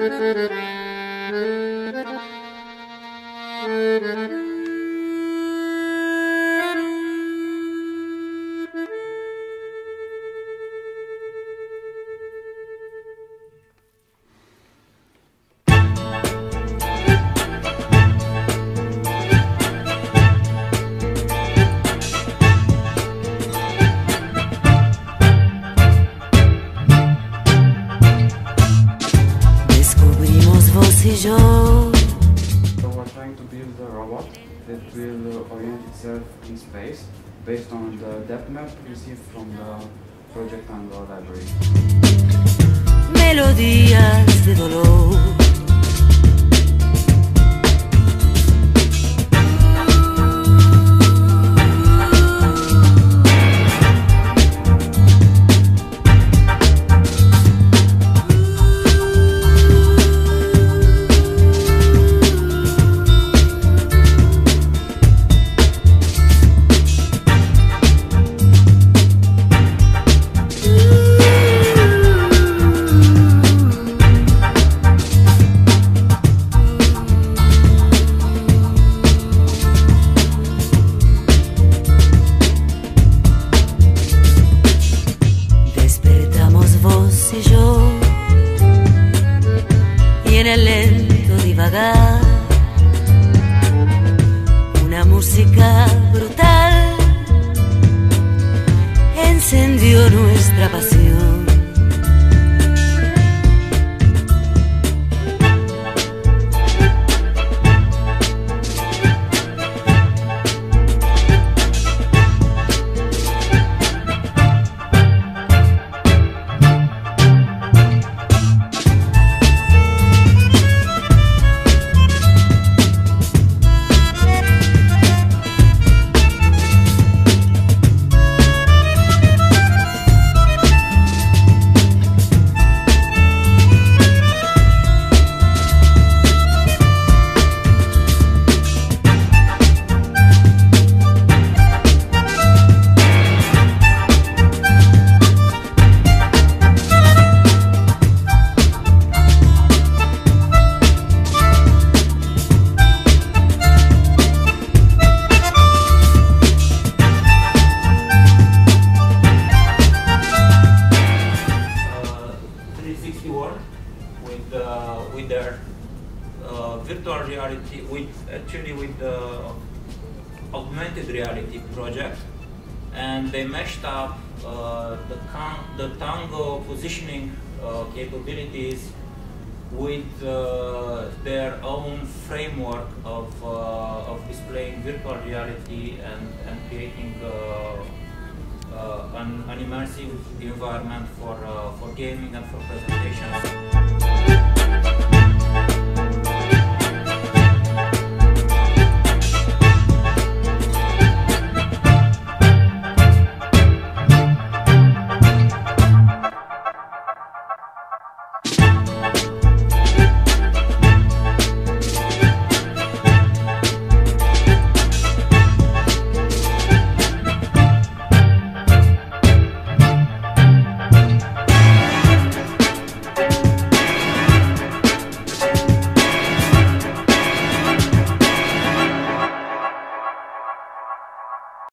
Thank you. Yo. So we're trying to build a robot that will orient itself in space based on the depth map received from the Project Tango library. Melodías de dolor. Brutal encendió nuestra pasión. Virtual reality with actually with the augmented reality project and they meshed up uh, the, the tango positioning uh, capabilities with uh, their own framework of, uh, of displaying virtual reality and, and creating uh, uh, an, an immersive environment for, uh, for gaming and for presentations.